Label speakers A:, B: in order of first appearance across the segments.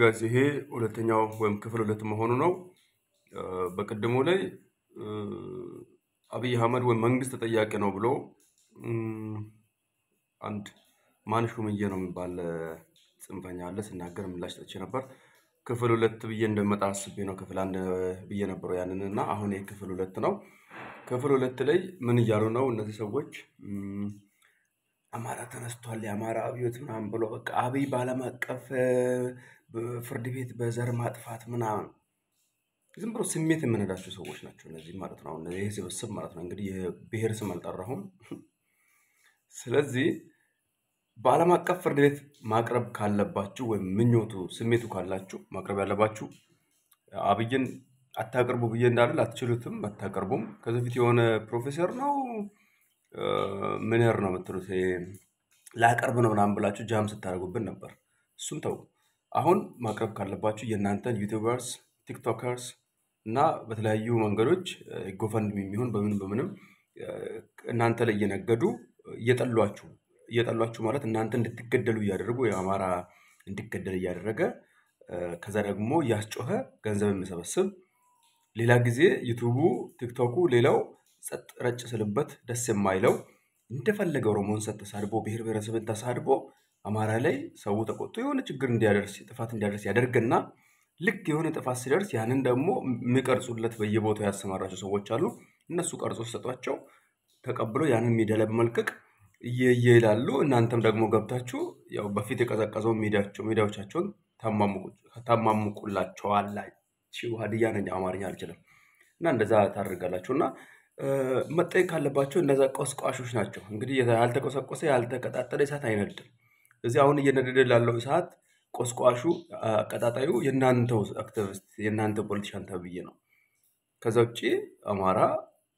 A: guys ይሄ ሁለተኛው ወይም ክፍል ሁለት መሆኑ ነው። በቅድሙ ላይ አብይ አህመድ ወይም መንግስት ተጠያቂ ነው ብሎ አንድ ማን ሹምዬ ነው የሚባል ጽንፈኛ አለ ሲናገር ምላሽ ሰጥቼ ነበር። ክፍል ሁለት ብዬ እንደመጣ አስቤ ነው ክፍል አንድ ብዬ ነበረው ያንን እና አሁን ይህ ክፍል ሁለት ነው። ክፍል ሁለት ላይ ምን እያሉ ነው እነዚህ ሰዎች? አማራ ተነስቷል፣ የአማራ አብዮት ምናምን ብሎ በቃ አብይ በዓለም አቀፍ ፍርድ ቤት በዘር ማጥፋት ምናምን ዝም ብሎ ስሜት የምንላቸው ሰዎች ናቸው እነዚህ ማለት ነው። አሁን ይህ ስብስብ ማለት ነው እንግዲህ የብሔር ስም አልጠራሁም። ስለዚህ በዓለም አቀፍ ፍርድ ቤት ማቅረብ ካለባችሁ ወይም ምኞቱ ስሜቱ ካላችሁ ማቅረብ ያለባችሁ አብይን አታቅርቡ ብዬ እንዳልል አትችሉትም፣ አታቀርቡም። ከዚህ በፊት የሆነ ፕሮፌሰር ነው እ፣ ምንር ነው የምትሉት ላቀርብ ነው ምናምን ብላችሁ jam ስታደርጉብን ነበር። እሱን ተው። አሁን ማቅረብ ካለባችሁ የእናንተን YouTubers፣ TikTokers እና በተለያዩ መንገዶች GoFundMe የሚሆን በምን በምንም እናንተ ላይ እየነገዱ እየጠሏችሁ እየጠሏችሁ ማለት እናንተ እንድትገደሉ እያደረጉ የአማራ እንዲገደል እያደረገ ከዛ ደግሞ እያስጮኸ ገንዘብ የሚሰበስብ ሌላ ጊዜ ዩቱቡ ቲክቶኩ ሌላው ጸጥ ረጭ ሲልበት ደስ የማይለው እንደፈለገ ኦሮሞን ሰጥ ተሳድቦ ብሔር ብሔረሰብን ተሳድቦ አማራ ላይ ሰው ተቆጥቶ የሆነ ችግር እንዲያደርስ ጥፋት እንዲያደርስ ያደርግና ልክ የሆነ ጥፋት ሲደርስ ያንን ደግሞ የሚቀርጹለት በየቦታው ያሰማራቸው ሰዎች አሉ። እነሱ ቀርጾ ሲሰጧቸው ተቀብሎ ያንን ሚዲያ ላይ በመልቀቅ እናንተም ደግሞ ገብታችሁ ያው በፊት የቀዘቀዘውን ሚዲያቸው ሚዲያዎቻቸውን ታሟሙቁላቸዋላችሁ። ሀዲያ ነኝ አማርኛ አልችልም። እና እንደዛ ታደርጋላችሁ እና መጠየቅ ካለባቸው እነዛ ቆስቋሾች ናቸው። እንግዲህ ያልተቆሰቆሰ ያልተቀጣጠለ እሳት አይነድም። እዚህ አሁን እየነደደ ላለው እሳት ቆስቋሹ አቀጣጣዩ የእናንተው አክቲቪስት የእናንተ ፖለቲሻን ተብዬ ነው። ከዛ ውጭ አማራ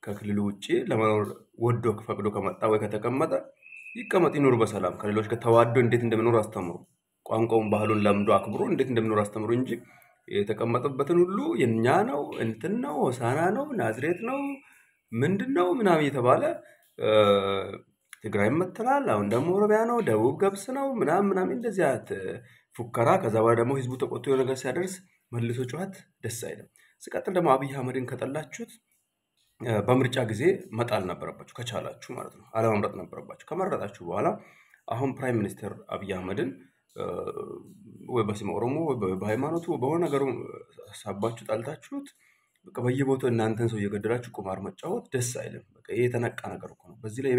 A: ከክልሉ ውጭ ለመኖር ወዶ ፈቅዶ ከመጣ ወይ ከተቀመጠ ይቀመጥ፣ ይኑር በሰላም ከሌሎች ጋር ተዋዶ እንዴት እንደሚኖር አስተምሩ። ቋንቋውን ባህሉን ለምዶ አክብሮ እንዴት እንደሚኖር አስተምሩ እንጂ የተቀመጠበትን ሁሉ የኛ ነው እንትን ነው ሆሳና ነው ናዝሬት ነው ምንድን ነው ምናምን እየተባለ እ፣ ትግራይ መተናል፣ አሁን ደግሞ ኦሮሚያ ነው፣ ደቡብ ገብስ ነው ምናምን ምናምን እንደዚህ ፉከራ። ከዛ በኋላ ደግሞ ህዝቡ ተቆጥቶ የሆነ ነገር ሲያደርስ መልሶ ጩኸት ደስ አይልም። ሲቀጥል ደግሞ አብይ አህመድን ከጠላችሁት በምርጫ ጊዜ መጣል ነበረባችሁ ከቻላችሁ ማለት ነው። አለመምረጥ ነበረባችሁ። ከመረጣችሁ በኋላ አሁን Prime Minister አብይ አህመድን ወይ በስመ ኦሮሞ ወይ በሃይማኖቱ በሆነ ነገሩ ሳባችሁ ጠልታችሁት በየቦታው እናንተን ሰው እየገደላችሁ ቁማር መጫወት ደስ አይልም። ይሄ የተነቃ ነገር እኮ ነው። በዚህ ላይ